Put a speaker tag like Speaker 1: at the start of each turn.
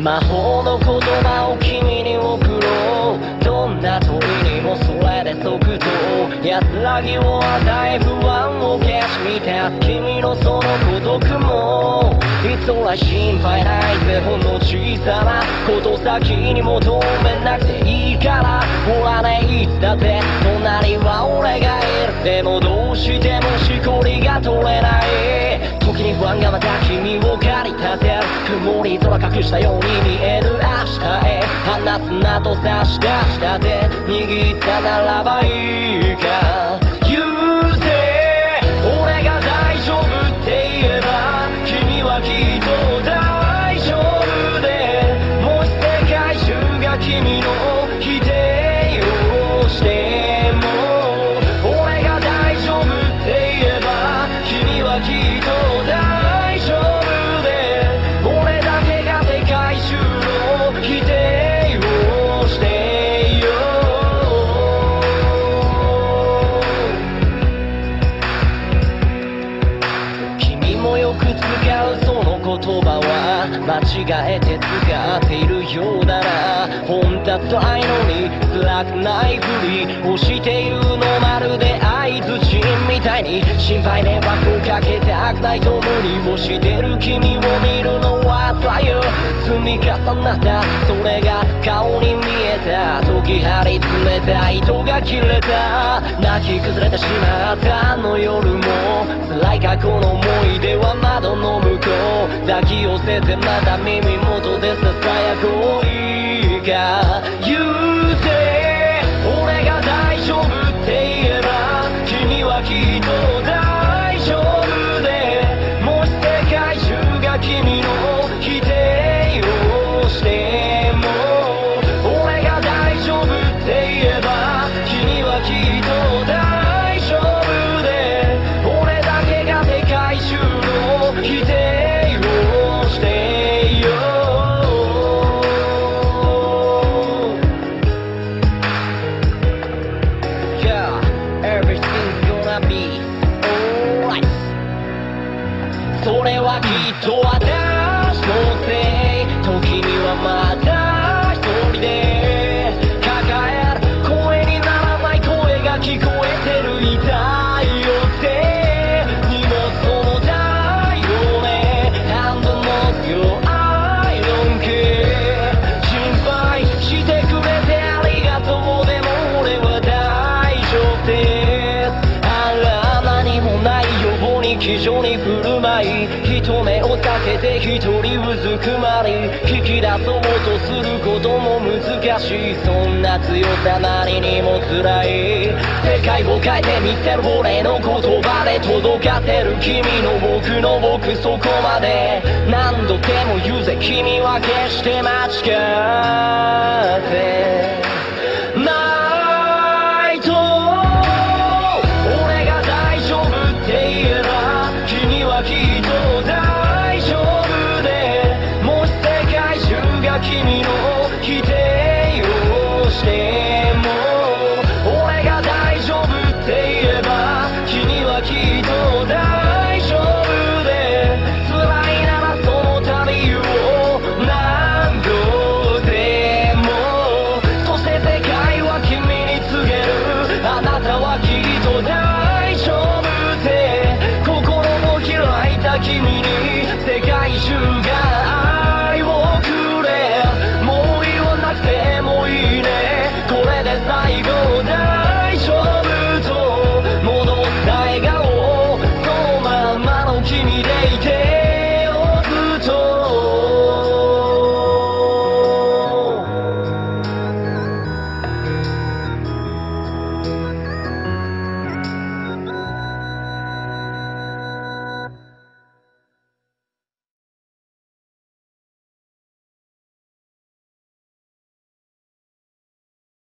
Speaker 1: 魔法の言葉を君に送ろう。どんな鳥にもそれで即答安らぎを与え不安を消し見た君のその孤独もいつら心配ないぜほんの小さなこと先に求めなくていいから。ほらねいつだって隣は俺がいる。でもどうしてもしこりが取れない。不安がまた君を駆り立てる曇り空隠したように見える明日へ。放つなと差し出した手握ったならばいいか。言うて俺が大丈夫って言えば君はきっと大丈夫で。もし世界中が君の否定をしても俺が大丈夫って言えば君はきっと大間違えて使っているようだな本当は愛のに辛くないふりをしているのまるで合図人みたいに心配で枠をかけたくないと無理をしてる君を見るのは辛いよ積み重なったそれが顔に見えた。時張り詰めた糸が切れた泣き崩れてしまったあの夜も。辛い過去の思い出は窓の向こう。抱き寄せてまた耳元でささやこういい。かそれはきっと私に気丈に振る舞い。人目を避けて一人うずくまり引き出そうとすることも難しい。そんな強さなりにも辛い。世界を変えてみせる俺の言葉で届かせる君の僕の僕そこまで何度でも言うぜ君は決して間違って君の否定をしても俺が大丈夫って言えば君はきっと大丈夫で辛いならその旅を何度でもそして世界は君に告げるあなたはきっと大丈夫で心を開いた君に世界中が goodbye.